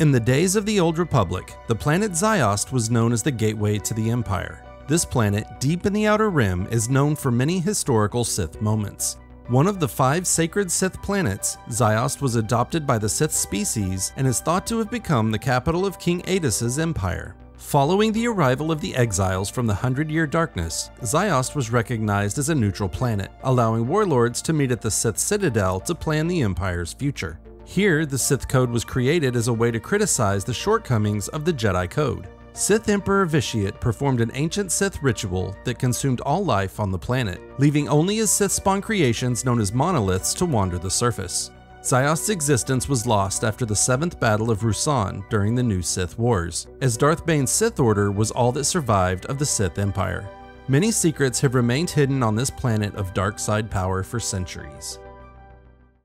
In the days of the Old Republic, the planet Ziost was known as the gateway to the Empire. This planet, deep in the Outer Rim, is known for many historical Sith moments. One of the five sacred Sith planets, Ziost was adopted by the Sith species and is thought to have become the capital of King Adas's empire. Following the arrival of the exiles from the Hundred Year Darkness, Ziost was recognized as a neutral planet, allowing warlords to meet at the Sith Citadel to plan the Empire's future. Here, the Sith Code was created as a way to criticize the shortcomings of the Jedi Code. Sith Emperor Vitiate performed an ancient Sith ritual that consumed all life on the planet, leaving only his Sith spawn creations known as monoliths to wander the surface. Ziost's existence was lost after the Seventh Battle of Ruusan during the New Sith Wars, as Darth Bane's Sith Order was all that survived of the Sith Empire. Many secrets have remained hidden on this planet of dark side power for centuries.